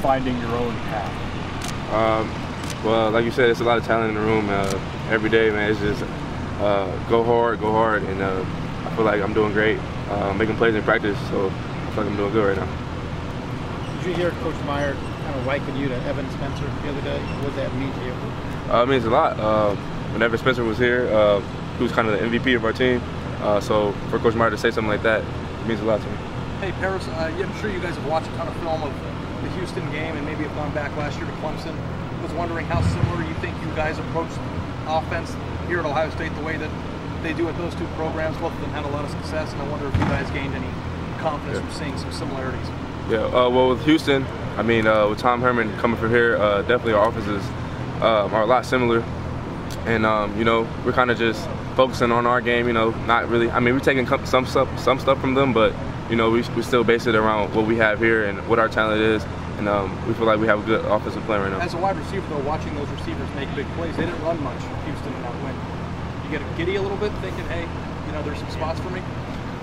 finding your own path? Um, well, like you said, it's a lot of talent in the room. Uh, every day, man, it's just uh, go hard, go hard, and uh, I feel like I'm doing great, uh, making plays in practice, so I feel like I'm doing good right now. Did you hear Coach Meyer kind of liken you to Evan Spencer the other day? What does that mean to you? Uh, it means a lot. Uh, whenever Spencer was here, uh, he was kind of the MVP of our team. Uh, so for Coach Meyer to say something like that, it means a lot to me. Hey, Parris, uh, I'm sure you guys have watched a ton of film of the Houston game and maybe have gone back last year to Clemson. Was wondering how similar you think you guys approached offense here at Ohio State, the way that they do at those two programs. Both of them had a lot of success, and I wonder if you guys gained any confidence Yeah. from seeing some similarities. Yeah, uh, well, with Houston, I mean, uh, with Tom Herman coming from here, uh, definitely our offenses uh, are a lot similar. And, um, you know, we're kind of just focusing on our game, you know, not really, I mean, we're taking some stuff, some stuff from them, but, you know, we, we still base it around what we have here and what our talent is. And um, we feel like we have a good offensive plan right now. As a wide receiver, though, watching those receivers make big plays, they didn't run much, Houston, in that win. You get giddy a little bit, thinking, hey, you know, there's some spots for me.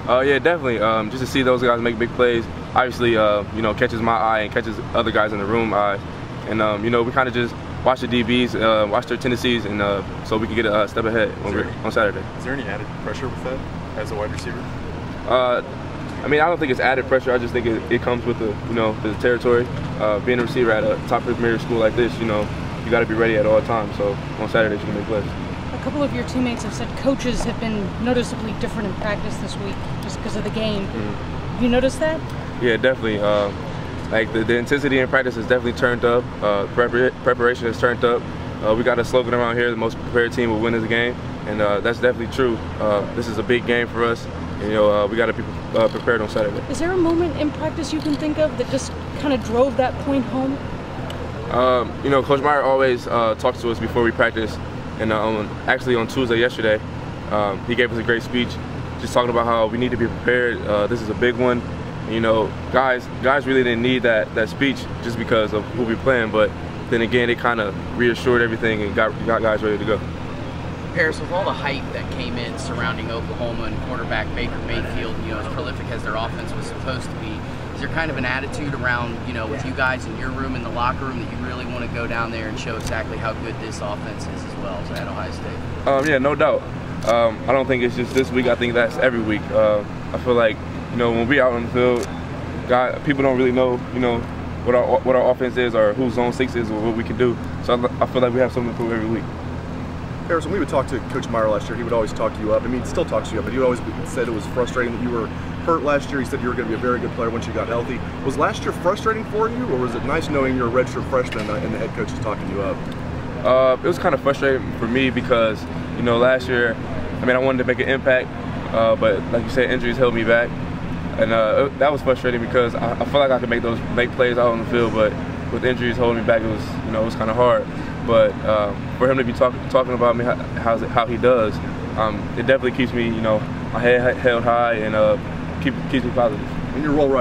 Uh, yeah, definitely. Um, just to see those guys make big plays, obviously, uh, you know, catches my eye and catches other guys in the room eye, and um, you know, we kind of just watch the DBs, uh, watch their tendencies, and uh, so we can get a uh, step ahead when we're, on Saturday. Is there any added pressure with that as a wide receiver? I mean, I don't think it's added pressure. I just think it, it comes with the, you know, the territory. Uh, being a receiver at a top premier school like this, you know, you got to be ready at all times. So on Saturdays, you can make plays. A couple of your teammates have said coaches have been noticeably different in practice this week just because of the game. Have you noticed that? Yeah, definitely. Uh, like the, the intensity in practice has definitely turned up. Uh, prepar- preparation has turned up. Uh, we got a slogan around here: the most prepared team will win this game, and uh, that's definitely true. Uh, this is a big game for us. You know, uh, we got to be uh, prepared on Saturday. Is there a moment in practice you can think of that just kind of drove that point home? Um, you know, Coach Meyer always uh, talks to us before we practice, and um, actually on Tuesday yesterday, um, he gave us a great speech, just talking about how we need to be prepared. Uh, this is a big one. You know, guys, guys really didn't need that that speech just because of who we're playing, but then again, it kind of reassured everything and got got guys ready to go. With all the hype that came in surrounding Oklahoma and quarterback Baker Mayfield, you know, as prolific as their offense was supposed to be, is there kind of an attitude around, you know, with you guys in your room, in the locker room, that you really want to go down there and show exactly how good this offense is as well as at Ohio State? Um, yeah, no doubt. Um, I don't think it's just this week. I think that's every week. Uh, I feel like you know when we out on the field, God, people don't really know you know what our what our offense is or who zone six is or what we can do. So I, I feel like we have something to prove every week. Parris, when we would talk to Coach Meyer last year, he would always talk you up. I mean, he still talks you up, but he always said it was frustrating that you were hurt last year. He said you were going to be a very good player once you got healthy. Was last year frustrating for you, or was it nice knowing you're a redshirt freshman and the head coach is talking you up? Uh, it was kind of frustrating for me because you know last year, I mean I wanted to make an impact, uh, but like you said, injuries held me back, and uh, that was frustrating because I, I felt like I could make those make plays out on the field, but with injuries holding me back, it was you know it was kind of hard. But um, for him to be talk, talking about me how, how he does, um, it definitely keeps me you know my head held high and uh, keep keeps me positive. In your role right